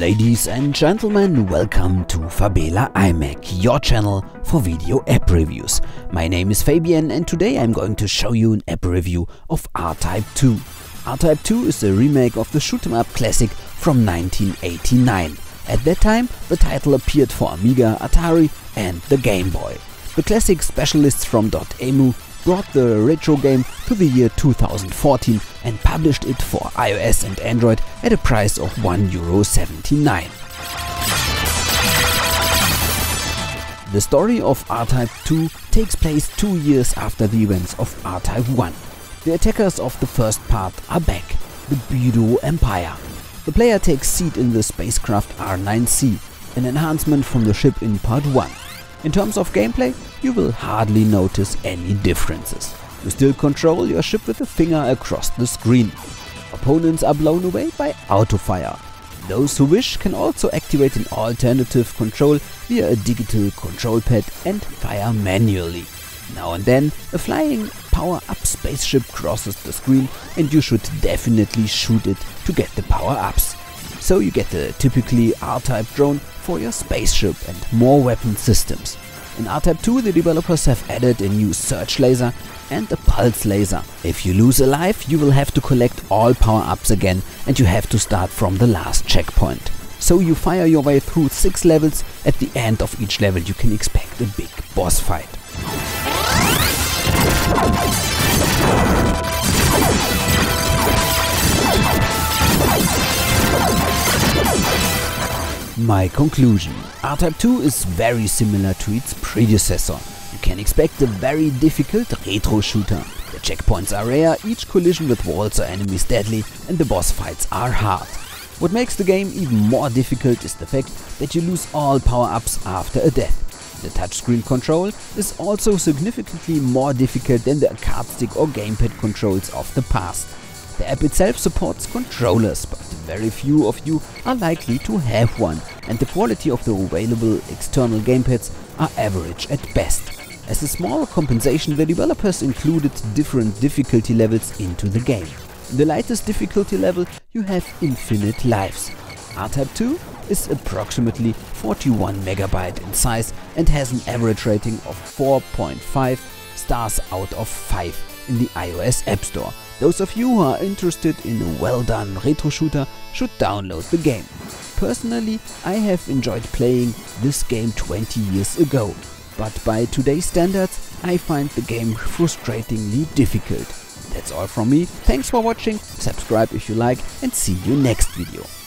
Ladies and gentlemen, welcome to Fabela iMag, your channel for video app reviews. My name is Fabian and today I'm going to show you an app review of R-Type 2. R-Type 2 is a remake of the shoot 'em up classic from 1989. At that time, the title appeared for Amiga, Atari and the Game Boy. The classic specialists from Dotemu brought the retro game to the year 2014 and published it for iOS and Android at a price of €1.79. The story of R-Type 2 takes place two years after the events of R-Type 1. The attackers of the first part are back, the Bydo Empire. The player takes seat in the spacecraft R9C, an enhancement from the ship in part 1. In terms of gameplay, you will hardly notice any differences. You still control your ship with a finger across the screen. Opponents are blown away by auto-fire. Those who wish can also activate an alternative control via a digital control pad and fire manually. Now and then, a flying power-up spaceship crosses the screen and you should definitely shoot it to get the power-ups. So you get the typically R-Type drone for your spaceship and more weapon systems. In R-Type 2 the developers have added a new search laser and a pulse laser. If you lose a life you will have to collect all power-ups again and you have to start from the last checkpoint. So you fire your way through 6 levels, at the end of each level you can expect a big boss fight. My conclusion. R-Type 2 is very similar to its predecessor. You can expect a very difficult retro shooter. The checkpoints are rare, each collision with walls or enemies deadly, and the boss fights are hard. What makes the game even more difficult is the fact that you lose all power-ups after a death. The touchscreen control is also significantly more difficult than the arcade stick or gamepad controls of the past. The app itself supports controllers, but very few of you are likely to have one, and the quality of the available external gamepads are average at best. As a small compensation, the developers included different difficulty levels into the game. In the lightest difficulty level, you have infinite lives. R-Type 2 is approximately 41 megabyte in size and has an average rating of 4.5 stars out of 5 in the iOS App Store. Those of you who are interested in a well done retro shooter should download the game. Personally, I have enjoyed playing this game 20 years ago, but by today's standards, I find the game frustratingly difficult. That's all from me, thanks for watching, subscribe if you like and see you next video.